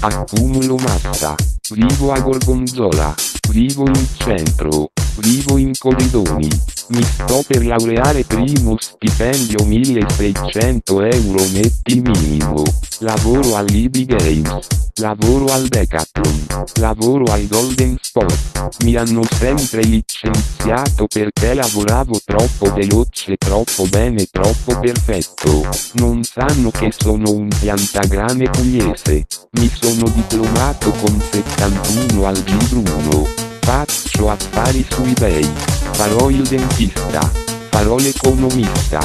Accumulo massa. Vivo a Gorgonzola. Vivo in centro. Vivo in Coridoni. Mi sto per laureare primo stipendio 1600 euro netti minimo. Lavoro all'IB Games. Lavoro al Decathlon. Lavoro al Golden Sport. Mi hanno sempre licenziato perché lavoravo troppo veloce, troppo bene, troppo perfetto. Non sanno che sono un piantagrane pugliese. Mi sono diplomato con 71 al G1. Faccio affari su eBay. Farò il dentista. Farò l'economista.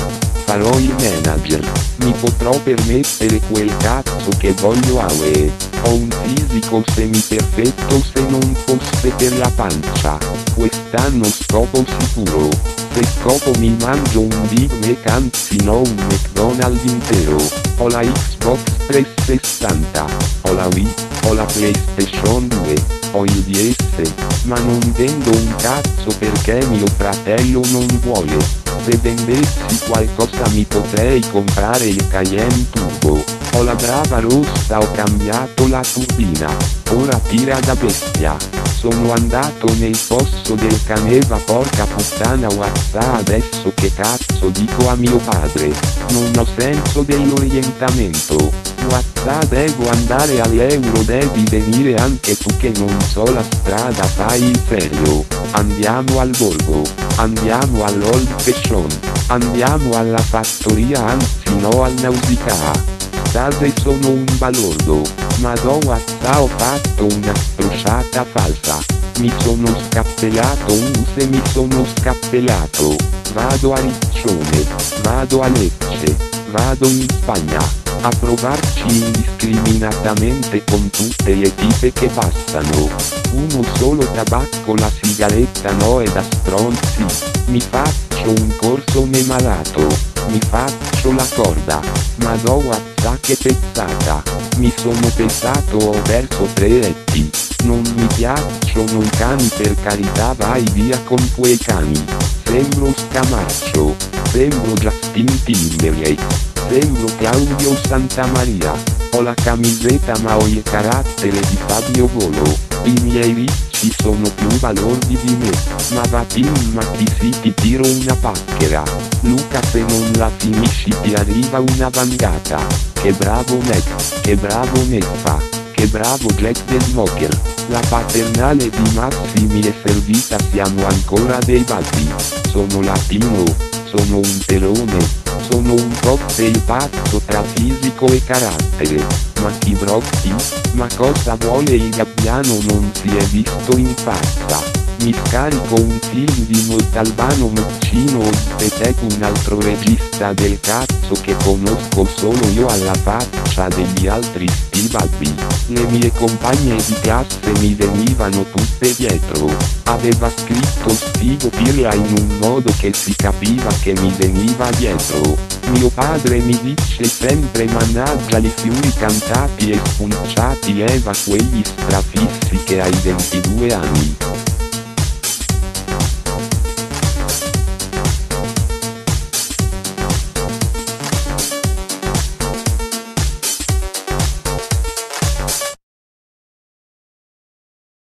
Farò il manager. Mi potrò permettere quel cazzo che voglio a UE. Ho un fisico semiperfetto se non fosse per la pancia. Quest'anno scopo sicuro. Se scopo mi mangio un Big Mac anzi no un McDonald's intero. Ho la Xbox 360. Ho la Wii. Ho la PlayStation 2 ho il DS, ma non vendo un cazzo perché mio fratello non vuole. Se vendessi qualcosa mi potrei comprare il Cayenne Turbo. Ho la brava rossa ho cambiato la turbina. Ora tira da bestia. Sono andato nel posto del caneva porca puttana wazza adesso che cazzo dico a mio padre. Non ho senso dell'orientamento. Wazza devo andare all'euro devi venire anche tu che non so la strada fai il serio. Andiamo al borgo. Andiamo all'old fashion. Andiamo alla fattoria anzi no al nausicaa. Stase sono un balordo. Ma do wazza ho fatto una strusciata falsa. Mi sono scappellato un se mi sono scappellato. Vado a Riccione. Vado a Lecce. Vado in Spagna a provarci indiscriminatamente con tutte le tipe che passano. Uno solo tabacco la sigaretta no è da stronzi. Mi faccio un corso ne malato. Mi faccio la corda. Ma do wazza che pezzata. Mi sono pesato ho verso tre etti. Non mi piacciono i cani per carità vai via con quei cani. Sembro scamaccio. Sembro Justin Timberlake. Sembro Claudio Santamaria. Ho la camiseta ma ho il carattere di Fabio Volo. I miei ricci sono più valordi di me. Ma va team ma ti si ti tiro una pacchera. Luca se non la finisci ti arriva una vangata. Che bravo Mac, che bravo Neffa, che bravo Jack the Smoker. La paternale di Massimi è servita siamo ancora dei baldi. Sono latino, sono un pelone, sono un cocktail pazzo tra fisico e carattere. Ma chi brocchi? Ma cosa vuole il gabbiano non si è visto in faccia. Mi scarico un film di Montalbano Muccino o Spetec un altro regista del cazzo che conosco solo io alla faccia degli altri stivali. Le mie compagne di classe mi venivano tutte dietro. Aveva scritto Stigo Pirla in un modo che si capiva che mi veniva dietro. Mio padre mi dice sempre mannaggia i fiori cantati e spunciati Eva quegli strafissi che hai 22 anni.